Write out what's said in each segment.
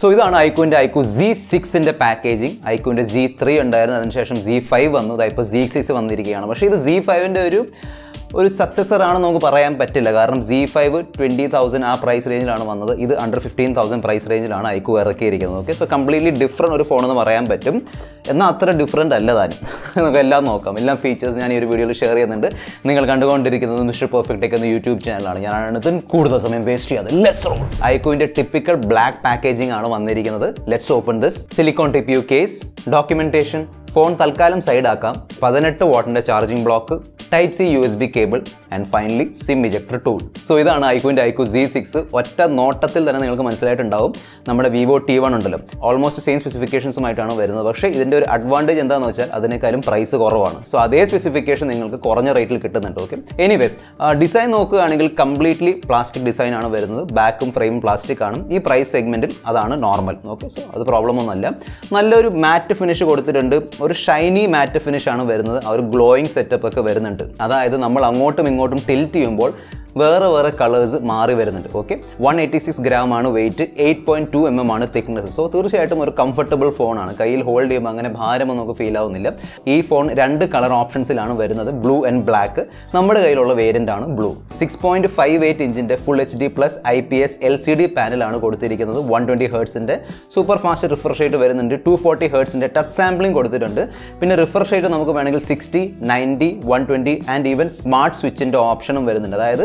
So ഇതാണ് ഐക്കോന്റെ iQOO Z സിക്സിന്റെ പാക്കേജിങ് ഐക്കോന്റെ ജി ത്രീ ഉണ്ടായിരുന്നു. അതിനുശേഷം സി ഫൈവ് വന്നു. ഇപ്പോൾ സി സിക്സ് വന്നിരിക്കുകയാണ്. പക്ഷേ ഇത് ജി ഫൈവിന്റെ ഒരു ഒരു സക്സസർ ആണെന്ന് നമുക്ക് പറയാൻ പറ്റില്ല. കാരണം ജി ഫൈവ് ട്വന്റി തൗസൻഡ് ആ പ്രൈസ് റേഞ്ചിലാണ് വന്നത്. ഇത് അണ്ടർ ഫിഫ്റ്റീൻ തൗസൻഡ് പ്രൈസ് റേഞ്ചിലാണ് ഐക്കു ഇറക്കിയിരിക്കുന്നത്. ഓക്കെ സോ കംപ്ലീറ്റ്ലി ഡിഫറെന്റ് ഒരു ഫോണെന്ന് പറയാൻ പറ്റും. എന്നാൽ അത്ര ഡിഫറെന്റ് അല്ല താനും നമുക്ക് എല്ലാം നോക്കാം. എല്ലാം ഫീച്ചേഴ്സ് ഞാൻ ഈ ഒരു വീഡിയോയിൽ ഷെയർ ചെയ്യുന്നുണ്ട്. നിങ്ങൾ കണ്ടുകൊണ്ടിരിക്കുന്നത് മിസ്റ്റർ പെർഫെക്റ്റ് ടെക് എന്ന യൂട്യൂബ് ചാനലാണ് ഞാനാണ് ഇതിന് കൂടുതൽ സമയം വേസ്റ്റ് ചെയ്യാതെ. ലെറ്റ്സ് റോൾ ഐക്കോവിന്റെ ടിപ്പിക്കൽ ബ്ലാക്ക് പാക്കേജിംഗ് ആണ് വന്നിരിക്കുന്നത്. Let's open this silicone TPU case documentation phone തൽക്കാലം സൈഡാക്കാം പതിനെട്ട് വാട്ടിന്റെ charging block type C U S B cable and finally SIM ejector tool so ഇതാണ് ഐക്കോന്റെ ഐക്കോ സി സിക്സ് ഒറ്റ നോട്ടത്തിൽ തന്നെ നിങ്ങൾക്ക് മനസ്സിലായിട്ടുണ്ടാവും. നമ്മുടെ വിവോ ടി വൺ ഉണ്ടല്ലോ. ഓൾമോസ്റ്റ് സെയിം സ്പെസിഫിക്കേഷൻസുമായിട്ടാണ് വരുന്നത്. പക്ഷേ ഇതിന്റെ ഒരു അഡ്വാന്റേജ് എന്താണെന്ന് വെച്ചാൽ അതിനേക്കാളും പ്രൈസ് കുറവാണ്. സോ അതേ സ്പെസിഫിക്കേഷൻ നിങ്ങൾക്ക് കുറഞ്ഞ റേറ്റിൽ കിട്ടുന്നുണ്ട്. ഓക്കെ എനിവേ ഡിസൈൻ നോക്കുകയാണെങ്കിൽ കംപ്ലീറ്റ്ലി പ്ലാസ്റ്റിക് ഡിസൈൻ ആണ് വരുന്നത്. ബാക്കും ഫ്രെയിമും പ്ലാസ്റ്റിക് ആണ്. ഈ പ്രൈസ് സെഗ്മെന്റിൽ അതാണ് നോർമൽ ഓക്കെ സോ അത് പ്രോബ്ലം ഒന്നുമല്ല. നല്ലൊരു മാറ്റ് ഫിനിഷ് കൊടുത്തിട്ടുണ്ട്. ഒരു ഷൈനി മാറ്റ് ഫിനിഷ് ആണ് വരുന്നത്. ആ ഒരു ഗ്ലോയിങ് സെറ്റപ്പ് ഒക്കെ വരുന്നുണ്ട്. അതായത് നമ്മൾ അങ്ങോട്ടും ഇങ്ങോട്ടും ടിൽറ്റ് ചെയ്യുമ്പോൾ വേറെ വേറെ കളേഴ്സ് മാറി വരുന്നുണ്ട് okay one eighty six gram ആണ് weight eight point two M M ആണ് തിക്നെസ് സോ തീർച്ചയായിട്ടും ഒരു കംഫർട്ടബിൾ ഫോണാണ് കയ്യിൽ ഹോൾഡ് ചെയ്യുമ്പോൾ അങ്ങനെ ഭാരമൊന്നും നമുക്ക് ഫീൽ ആവുന്നില്ല. ഈ ഫോൺ രണ്ട് കളർ ഓപ്ഷൻസിലാണ് വരുന്നത് ബ്ലൂ ആൻഡ് ബ്ലാക്ക് നമ്മുടെ കയ്യിലുള്ള വേരിയന്റ് ആണ് blue six point five eight ഇഞ്ചിന്റെ full H D plus I P S L C D പാനലാണ് കൊടുത്തിരിക്കുന്നത് വൺ ട്വന്റി ഹേർട്സിന്റെ സൂപ്പർ ഫാസ്റ്റ് റിഫ്രഷ് റേറ്റ് വരുന്നുണ്ട് ടു ഫോർട്ടി ഹേർട്സിന്റെ ടച്ച് സാമ്പിളിംഗ് കൊടുത്തിട്ടുണ്ട്. പിന്നെ റിഫ്രഷ് റേറ്റ് നമുക്ക് വേണമെങ്കിൽ sixty ninety one twenty and even smart സ്വിച്ചിന്റെ ഓപ്ഷനും വരുന്നുണ്ട്. അതായത്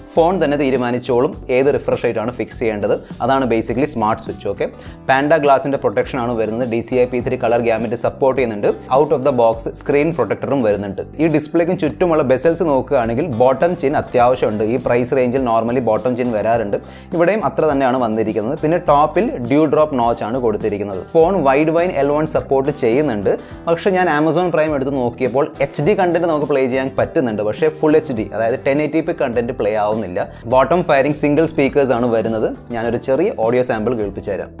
ഫോൺ തന്നെ തീരുമാനിച്ചോളും. ഏത് റിഫ്രഷ് റേറ്റ് ആണ് ഫിക്സ് ചെയ്യേണ്ടത്? അതാണ് basically smart switch okay panda ഗ്ലാസിന്റെ പ്രൊട്ടക്ഷൻ ആണ് വരുന്നത്. D C I P three colour ഗ്യാമിന്റെ support ചെയ്യുന്നുണ്ട്. Out of the box screen പ്രൊട്ടക്ടറും വരുന്നുണ്ട്. ഈ ഡിസ്പ്ലേക്കും ചുറ്റുമുള്ള ബെസൽസ് നോക്കുകയാണെങ്കിൽ ബോട്ടം ചിൻ അത്യാവശ്യമുണ്ട്. ഈ പ്രൈസ് റേഞ്ചിൽ നോർമലി ബോട്ടം ചിൻ വരാറുണ്ട്. ഇവിടെയും അത്ര തന്നെയാണ് വന്നിരിക്കുന്നത്. പിന്നെ ടോപ്പിൽ ഡ്യൂ ഡ്രോപ്പ് നോച്ച് ആണ് കൊടുത്തിരിക്കുന്നത്. Phone Widevine L one support ചെയ്യുന്നുണ്ട്. പക്ഷേ ഞാൻ ആമസോൺ പ്രൈം എടുത്ത് നോക്കിയപ്പോൾ എച്ച് ഡി കണ്ടന്റ് നമുക്ക് പ്ലേ ചെയ്യാൻ പറ്റുന്നുണ്ട്. പക്ഷേ ഫുൾ എച്ച് ഡി അതായത് ten eighty P content play ആവുന്നില്ല ബോട്ടം ഫയറിംഗ് സിംഗിൾ സ്പീക്കേഴ്സ് ആണ് വരുന്നത്. ഞാനൊരു ചെറിയ ഓഡിയോ സാമ്പിൾ കേൾപ്പിച്ചു തരാം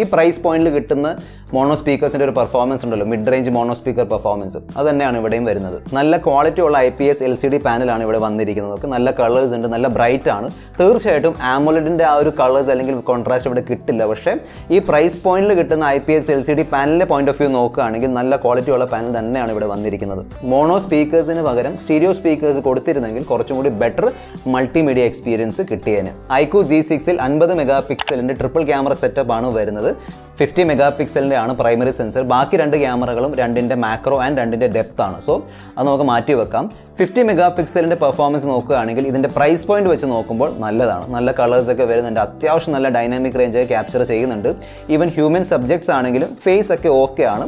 ഈ പ്രൈസ് പോയിന്റിൽ കിട്ടുന്ന മോണോ സ്പീക്കേഴ്സിന്റെ ഒരു പെർഫോമൻസ് ഉണ്ടല്ലോ. Mid range mono speaker performance അത് തന്നെയാണ് ഇവിടെയും വരുന്നത്. നല്ല ക്വാളിറ്റി ഉള്ള I P S L C D പാനലാണ് ഇവിടെ വന്നിരിക്കുന്നത്. ഒക്കെ നല്ല കളേഴ്സ് ഉണ്ട് നല്ല ബ്രൈറ്റ് ആണ്. തീർച്ചയായിട്ടും ആമോലഡിന്റെ ആ ഒരു കളേഴ്സ് അല്ലെങ്കിൽ കോൺട്രാസ്റ്റ് ഇവിടെ കിട്ടില്ല. പക്ഷേ ഈ പ്രൈസ് പോയിന്റിൽ കിട്ടുന്ന I P S L C D പാനലിന്റെ point of view നോക്കുകയാണെങ്കിൽ നല്ല ക്വാളിറ്റി ഉള്ള പാനൽ തന്നെയാണ് ഇവിടെ വന്നിരിക്കുന്നത്. മോണോ സ്പീക്കേഴ്സിന് പകരം സ്റ്റീരിയോ സ്പീക്കേഴ്സ് കൊടുത്തിരുന്നെങ്കിൽ കുറച്ചും കൂടി ബെറ്റർ മൾട്ടിമീഡിയ എക്സ്പീരിയൻസ് കിട്ടിയേനെ. ഐക്കു ജി സിക്സിൽ അൻപത് മെഗാ പിക്സലിന്റെ ട്രിപ്പിൾ ക്യാമറ സെറ്റപ്പ് ആണ് വരുന്നത്. ഫിഫ്റ്റി മെഗാ പിക്സലിന്റെ ആണ് പ്രൈമറി സെൻസർ ബാക്കി രണ്ട് ക്യാമറകളും രണ്ടിന്റെ മാക്രോ ആൻഡ് രണ്ടിന്റെ ഡെപ്ത് ആണ്. സോ അത് നമുക്ക് മാറ്റി വെക്കാം. ഫിഫ്റ്റി മെഗാ പിക്സലിന്റെ പെർഫോമൻസ് നോക്കുകയാണെങ്കിൽ ഇതിന്റെ പ്രൈസ് പോയിന്റ് വെച്ച് നോക്കുമ്പോൾ നല്ലതാണ്. നല്ല കളേഴ്സൊക്കെ വരുന്നുണ്ട്. അത്യാവശ്യം നല്ല ഡൈനാമിക് റേഞ്ച് ക്യാപ്ചർ ചെയ്യുന്നുണ്ട്. ഈവൻ ഹ്യൂമൻ സബ്ജക്ട്സ് ആണെങ്കിലും ഫേസ് ഒക്കെ ഓക്കെ ആണ്.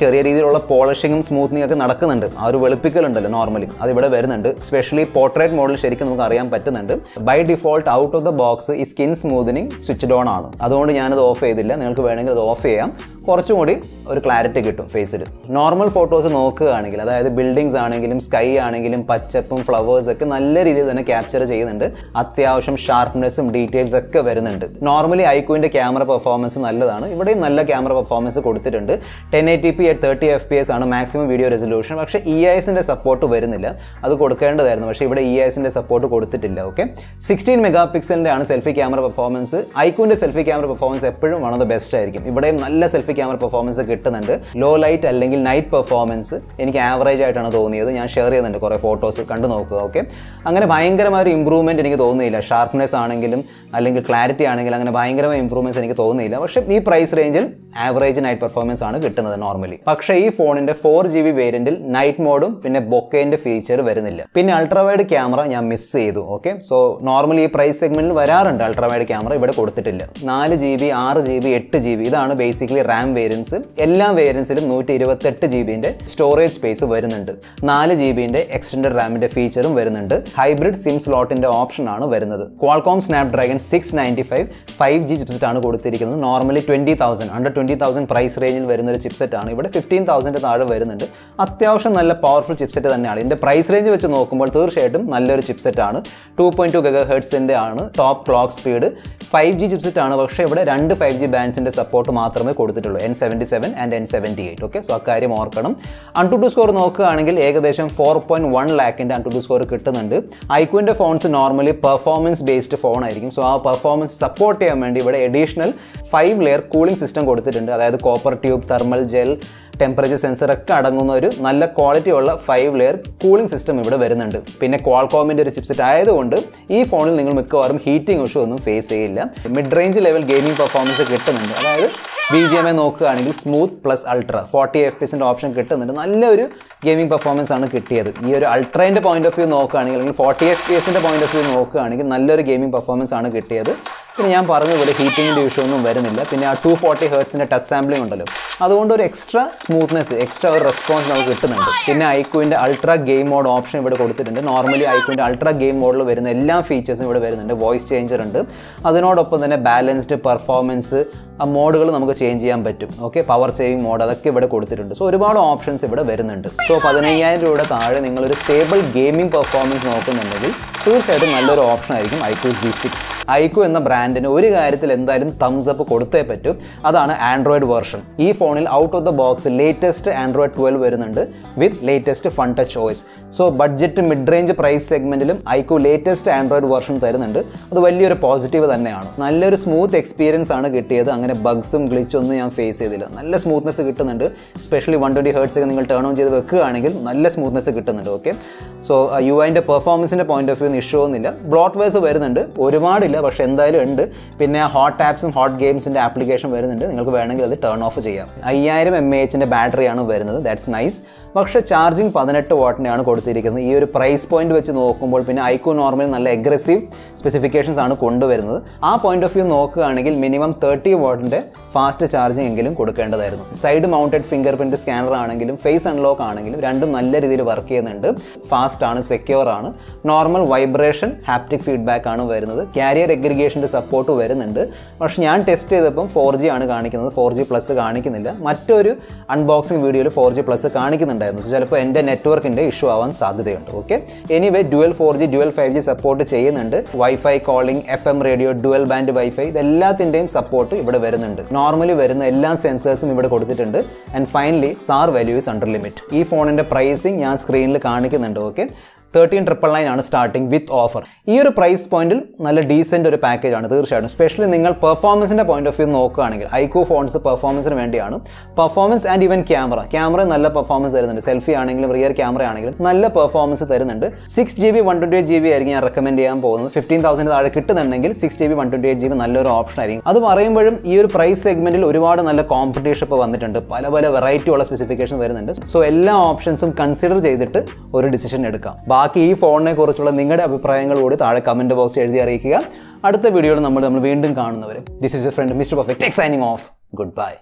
ചെറിയ രീതിയിലുള്ള പോളിഷിങ്ങും സ്മൂത്തിങ്ങും ഒക്കെ നടക്കുന്നുണ്ട്. ആ ഒരു വെളുപ്പിക്കലുണ്ടല്ലോ നോർമലി അത് ഇവിടെ വരുന്നുണ്ട്. സ്പെഷ്യലി പോർട്രേറ്റ് മോഡൽ ശരിക്കും നമുക്ക് അറിയാൻ പറ്റുന്നുണ്ട്. By default out of the box ഈ സ്കിൻ സ്മൂത്തനിങ് സ്വിച്ച് ഡോൺ ആണ്. അതുകൊണ്ട് ഞാനത് ഓഫ് ചെയ്തില്ല. നിങ്ങൾക്ക് വേണമെങ്കിൽ അത് ഓഫ് ചെയ്യാം. കുറച്ചും കൂടി ഒരു ക്ലാരിറ്റി കിട്ടും ഫേസിൽ നോർമൽ ഫോട്ടോസ് നോക്കുകയാണെങ്കിൽ അതായത് ബിൽഡിങ്സ് ആണെങ്കിലും സ്കൈ ആണെങ്കിലും പച്ചപ്പും ഫ്ലവേഴ്സ് ഒക്കെ നല്ല രീതിയിൽ തന്നെ ക്യാപ്ചർ ചെയ്യുന്നുണ്ട്. അത്യാവശ്യം ഷാർപ്നെസ്സും ഡീറ്റെയിൽസ് ഒക്കെ വരുന്നുണ്ട്. നോർമലി ഐക്കുവിന്റെ ക്യാമറ പെർഫോമൻസ് നല്ലതാണ്. ഇവിടെയും നല്ല ക്യാമറ പെർഫോമൻസ് കൊടുത്തിട്ടുണ്ട്. Ten eighty P at thirty F P S ആണ് മാക്സിമം വീഡിയോ റെസൊല്യൂഷൻ പക്ഷേ ഇ എസിന്റെ സപ്പോർട്ട് വരുന്നില്ല. അത് കൊടുക്കേണ്ടതായിരുന്നു. പക്ഷേ ഇവിടെ ഇ എസിന്റെ സപ്പോർട്ട് കൊടുത്തിട്ടില്ല. ഓക്കെ സിക്സ്റ്റീൻ മെഗാ പിക്സലിന്റെ ആണ് സെൽഫി ക്യാമറ പെർഫോമൻസ് ഐക്കുവിന്റെ സെൽഫി ക്യാമറ പെർഫോമൻസ് എപ്പോഴും വൺ ഓഫ് ദ ബെസ്റ്റ് ആയിരിക്കും. ഇവിടെയും നല്ല സെൽഫി ക്യാമറ പെർഫോമൻസ് കിട്ടുന്നുണ്ട്. ലോ ലൈറ്റ് അല്ലെങ്കിൽ നൈറ്റ് പെർഫോമൻസ് എനിക്ക് ആവറേജ് ആയിട്ടാണ് തോന്നിയത്. ഞാൻ ഷെയർ ചെയ്യുന്നുണ്ട് കുറേ ഫോട്ടോസ് കണ്ടു നോക്കുക ഓക്കെ അങ്ങനെ ഭയങ്കരമായ ഒരു ഇമ്പ്രൂവ്മെന്റ് എനിക്ക് തോന്നിയില്ല. ഷാർപ്നെസ് ആണെങ്കിലും അല്ലെങ്കിൽ ക്ലാരിറ്റി ആണെങ്കിൽ അങ്ങനെ ഭയങ്കരമായ ഇമ്പ്രൂവ്മെന്റ്സ് എനിക്ക് തോന്നുന്നില്ല. പക്ഷെ ഈ പ്രൈസ് റേഞ്ചിൽ ആവറേജ് നൈറ്റ് പെർഫോമൻസ് ആണ് കിട്ടുന്നത് നോർമലി പക്ഷേ ഈ ഫോണിന്റെ ഫോർ ജി ബി വേരിയന്റിൽ നൈറ്റ് മോഡും പിന്നെ ബൊക്കേന്റെ ഫീച്ചർ വരുന്നില്ല. പിന്നെ അൾട്രാവൈഡ് ക്യാമറ ഞാൻ മിസ് ചെയ്തു ഓക്കെ സോ നോർമലി ഈ പ്രൈസ് സെഗ്മെന്റിൽ വരാറുണ്ട് അൾട്രാവൈഡ് ക്യാമറ ഇവിടെ കൊടുത്തിട്ടില്ല. നാല് ജി ബി ആറ് ജി ബി എട്ട് ജി ബി ഇതാണ് ബേസിക്കലി റാം വേരിയൻസ് എല്ലാ വേരിയൻസിലും നൂറ്റി ഇരുപത്തെട്ട് ജി ബിന്റെ സ്റ്റോറേജ് സ്പേസ് വരുന്നുണ്ട്. നാല് ജി ബിന്റെ എക്സ്റ്റൻഡ് റാമിന്റെ ഫീച്ചറും വരുന്നുണ്ട്. ഹൈബ്രിഡ് സിം സ്ലോട്ടിന്റെ ഓപ്ഷനാണ് വരുന്നത്. Qualcomm Snapdragon six ninety five five G chipset ആണ് കൊടുത്തിരിക്കുന്നത്. Normally twenty thousand under twenty thousand price റേഞ്ചിൽ വരുന്ന ഒരു ചിപ്സെറ്റ് ആണ്. ഇവിടെ ഫിഫ്റ്റീൻ തൗസൻഡ് താഴെ വരുന്നുണ്ട്. അത്യാവശ്യം നല്ല പവർഫുൾ ചിപ്സെറ്റ് തന്നെയാണ്. ഇതിന്റെ പ്രൈസ് റേഞ്ച് വെച്ച് നോക്കുമ്പോൾ തീർച്ചയായിട്ടും നല്ലൊരു ചിപ്സെറ്റ് ആണ്. ടു പോയിന്റ് ടു ഗഗ ഹെഡ്സിന്റെ ആണ് top clock speed five G chipset ആണ്. പക്ഷേ ഇവിടെ രണ്ട് ഫൈവ് ജി ബാൻഡ്സിന്റെ സപ്പോർട്ട് മാത്രമേ കൊടുത്തിട്ടുള്ളൂ. N seventy seven and N seventy eight okay so അക്കാര്യം ഓർക്കണം. അൺ ടു സ്കോർ നോക്കുകയാണെങ്കിൽ ഏകദേശം ഫോർ പോയിന്റ് വൺ ലാക്കിന്റെ അൺ ടു സ്കോർ കിട്ടുന്നുണ്ട്. ഐക്യുവിന്റെ phones normally performance based phone ആയിരിക്കും. സോ ആ പെർഫോമൻസ് സപ്പോർട്ട് ചെയ്യാൻ വേണ്ടി ഇവിടെ additional five layer cooling system കൊടുത്തിട്ടുണ്ട്. അതായത് copper tube thermal gel temperature sensor ഒക്കെ അടങ്ങുന്ന ഒരു നല്ല ക്വാളിറ്റി ഉള്ള ഫൈവ് ലെയർ കൂളിംഗ് സിസ്റ്റം ഇവിടെ വരുന്നുണ്ട്. പിന്നെ ക്വാൾകോമിന്റെ ഒരു ചിപ്സെറ്റ് ആയതുകൊണ്ട് ഈ ഫോണിൽ നിങ്ങൾ മിക്കവാറും ഹീറ്റിംഗ് ഇഷ്യൂ ഒന്നും ഫേസ് ചെയ്യില്ല. Mid range level gaming performance കിട്ടുന്നുണ്ട്. അതായത് ബി ജി എം എ നോക്കുകയാണെങ്കിൽ smooth plus ultra forty F percent option കിട്ടുന്നുണ്ട്. നല്ലൊരു ഗെയിമിംഗ് പെർഫോമൻസ് ആണ് കിട്ടിയത്. ഈ ഒരു അൾട്രേന്റെ പോയിന്റ് ഓഫ് വ്യൂ നോക്കുകയാണെങ്കിൽ അല്ലെങ്കിൽ ഫോർട്ടി എഫ് പി എസിന്റെ പോയിന്റ് ഓഫ് വ്യൂ നോക്കുകയാണെങ്കിൽ നല്ലൊരു ഗെയിമിംഗ് പെർഫോമൻസ് ആണ് കിട്ടിയത്. പിന്നെ ഞാൻ പറഞ്ഞതുപോലെ ഹീറ്റിങ്ങിന്റെ ഇഷ്യൂ ഒന്നും വരുന്നില്ല. പിന്നെ ആ ടു ഫോർട്ടി ഹേർട്സിന്റെ ടച്ച് സാമ്പിളിംഗ് ഉണ്ടല്ലോ. അതുകൊണ്ട് ഒരു എക്സ്ട്രാ സ്മൂത്ത്നെസ് എക്സ്ട്രാ ഒരു റെസ്പോൺസ് നമുക്ക് കിട്ടുന്നുണ്ട്. പിന്നെ ഐക്യുവിന്റെ അൾട്രാ ഗെയിം മോഡ് ഓപ്ഷൻ ഇവിടെ കൊടുത്തിട്ടുണ്ട്. നോർമലി ഐക്യുവിന്റെ അൾട്രാ ഗെയിം മോഡിൽ വരുന്ന എല്ലാ ഫീച്ചേഴ്സും ഇവിടെ വരുന്നുണ്ട്. വോയിസ് ചേഞ്ചർ ഉണ്ട്. അതിനോടൊപ്പം തന്നെ ബാലൻസ്ഡ് പെർഫോമൻസ് മോഡുകൾ നമുക്ക് ചേഞ്ച് ചെയ്യാൻ പറ്റും. ഓക്കെ പവർ സേവിങ് മോഡ് അതൊക്കെ ഇവിടെ കൊടുത്തിട്ടുണ്ട്. സോ ഒരുപാട് ഓപ്ഷൻസ് ഇവിടെ വരുന്നുണ്ട്. സോ പതിനയ്യായിരം രൂപയുടെ താഴെ നിങ്ങളൊരു സ്റ്റേബിൾ ഗെയിമിംഗ് പെർഫോമൻസ് നോക്കുന്നുണ്ടെങ്കിൽ തീർച്ചയായിട്ടും നല്ലൊരു ഓപ്ഷൻ ആയിരിക്കും ഐക്യു സി സിക്സ് ഐക്യു എന്ന ബ്രാൻഡിന് ഒരു കാര്യത്തിൽ എന്തായാലും തംസ് അപ്പ് കൊടുത്തേ പറ്റും. അതാണ് ആൻഡ്രോയിഡ് വേർഷൻ ഈ ഫോണിൽ out of the box latest Android twelve വരുന്നുണ്ട് with latest Funtouch choice so budget mid range price സെഗ്മെന്റിലും iQOO latest Android version തരുന്നുണ്ട്. അത് വലിയൊരു പോസിറ്റീവ് തന്നെയാണ്. നല്ലൊരു സ്മൂത്ത് എക്സ്പീരിയൻസ് ആണ് കിട്ടിയത്. അങ്ങനെ ബഗ്സും ഗ്ലിച്ചും ഒന്നും ഞാൻ ഫേസ് ചെയ്തില്ല. നല്ല സ്മൂത്ത്നെസ് കിട്ടുന്നുണ്ട്. സ്പെഷ്യലി വൺ ട്വന്റി ഹേർട്സ് ഒക്കെ നിങ്ങൾ ടേൺ ഓൺ ചെയ്ത് വെക്കുകയാണെങ്കിൽ നല്ല സ്മൂത്ത്നെസ് കിട്ടുന്നുണ്ട് ഓക്കെ സോ യു ഐന്റെ പെർഫോമൻസിന്റെ പോയിന്റ് ഓഫ് വ്യൂ ഇഷ്യൂ ഒന്നുമില്ല. ബ്ലോട്ട് വേഴ്സ് വരുന്നുണ്ട്. ഒരുപാടില്ല പക്ഷേ എന്തായാലും ഉണ്ട്. പിന്നെ ഹോട്ട് ആപ്സും ഹോട്ട് ഗെയിംസിന്റെ ആപ്ലിക്കേഷൻ വരുന്നുണ്ട്. നിങ്ങൾക്ക് വേണമെങ്കിൽ അത് ടേൺ ഓഫ് ചെയ്യാം. അയ്യായിരം എം എ എച്ചിന്റെ ബാറ്ററിയാണ് വരുന്നത്. ദാറ്റ്സ് നൈസ് പക്ഷേ ചാർജിങ് പതിനെട്ട് വാട്ടിനെയാണ് കൊടുത്തിരിക്കുന്നത്. ഈ ഒരു പ്രൈസ് പോയിന്റ് വെച്ച് നോക്കുമ്പോൾ പിന്നെ ഐക്കോ നോർമൽ നല്ല അഗ്രസീവ് സ്പെസിഫിക്കേഷൻസ് ആണ് കൊണ്ടുവരുന്നത്. ആ പോയിന്റ് ഓഫ് വ്യൂ നോക്കുകയാണെങ്കിൽ മിനിമം തേർട്ടി വാട്ടിന്റെ ഫാസ്റ്റ് ചാർജിങ് എങ്കിലും കൊടുക്കേണ്ടതായിരുന്നു. Side mounted fingerprint scanner ആണെങ്കിലും ഫേസ് അൺലോക്ക് ആണെങ്കിലും രണ്ടും നല്ല രീതിയിൽ വർക്ക് ചെയ്യുന്നുണ്ട്. ഫാസ്റ്റ് ആണ് സെക്യൂർ ആണ്. നോർമൽ വൈബ്രേഷൻ ഹാപ്റ്റിക് ഫീഡ്ബാക്ക് ആണ് വരുന്നത്. കാരിയർ എഗ്രിഗേഷന്റെ സപ്പോർട്ട് വരുന്നുണ്ട്. പക്ഷെ ഞാൻ ടെസ്റ്റ് ചെയ്തപ്പം ഫോർ ജി ആണ് കാണിക്കുന്നത്. ഫോർ ജി പ്ലസ് കാണിക്കുന്നില്ല. മറ്റൊരു അൺബോക്സിംഗ് വീഡിയോയിൽ ഫോർ ജി പ്ലസ് കാണിക്കുന്നുണ്ടായിരുന്നു. ചിലപ്പോൾ എന്റെ നെറ്റ്വർക്കിന്റെ ഇഷ്യൂ ആവാൻ സാധ്യതയുണ്ട്. Okay anyway dual four G dual five G support ചെയ്യുന്നുണ്ട്. Wifi calling F M radio dual band wifi ഇതെല്ലാത്തിന്റെയും support ഇവിടെ വരുന്നുണ്ട്. നോർമലി വരുന്ന എല്ലാ സെൻസേഴ്സും ഇവിടെ കൊടുത്തിട്ടുണ്ട്. And finally sir value is under limit ഈ ഫോണിന്റെ പ്രൈസിങ് ഞാൻ സ്ക്രീനിൽ കാണിക്കുന്നുണ്ട് ഓക്കെ തേർട്ടീൻ ട്രിപ്പിൾ നയൻ ആണ് സ്റ്റാർട്ടിംഗ് വിത്ത് ഓഫർ ഈ ഒരു പ്രൈസ് പോയിന്റിൽ നല്ല ഡീസെന്റ് ഒരു പാക്കേജ് ആണ് തീർച്ചയായിട്ടും. സ്പെഷ്യലി നിങ്ങൾ പെർഫോമൻസിന്റെ പോയിന്റ് ഓഫ് വ്യൂ നോക്കുകയാണെങ്കിൽ ഐക്കോ ഫോൺസ് പെർഫോമൻസിന് വേണ്ടിയാണ്. Performance and even camera camera നല്ല പെർഫോമൻസ് തരുന്നുണ്ട്. സെൽഫി ആണെങ്കിലും റിയർ ക്യാമറ ആണെങ്കിലും നല്ല പെർഫോമൻസ് തരുന്നുണ്ട്. Six G B one twenty eight G B ആയിരിക്കും ഞാൻ റെക്കമെൻഡ് ചെയ്യാൻ പോകുന്നത്. ഫിഫ്റ്റീൻ തൗസൻഡ് താഴെ കിട്ടുന്നുണ്ടെങ്കിൽ six G B one twenty eight G B നല്ലൊരു ഓപ്ഷൻ ആയിരിക്കും. അത് പറയുമ്പോഴും ഈ ഒരു പ്രൈസ് സെഗ്മെന്റിൽ ഒരുപാട് നല്ല കോമ്പറ്റീഷൻ ഇപ്പോൾ വന്നിട്ടുണ്ട്. പല പല വെറൈറ്റി ഉള്ള സ്പെസിഫിക്കേഷൻ വരുന്നുണ്ട്. സോ എല്ലാ ഓപ്ഷൻസും കൺസിഡർ ചെയ്തിട്ട് ഒരു ഡിസിഷൻ എടുക്കാം. ബാക്കി ഈ ഫോണിനെ കുറിച്ചുള്ള നിങ്ങളുടെ അഭിപ്രായങ്ങൾ കൂടി താഴെ കമന്റ് ബോക്സ് എഴുതി അറിയിക്കുക. അടുത്ത വീഡിയോയിൽ നമ്മൾ നമ്മൾ വീണ്ടും കാണുന്നവരെ. This is a friend Mr perfect എക്സൈനിങ് of good bye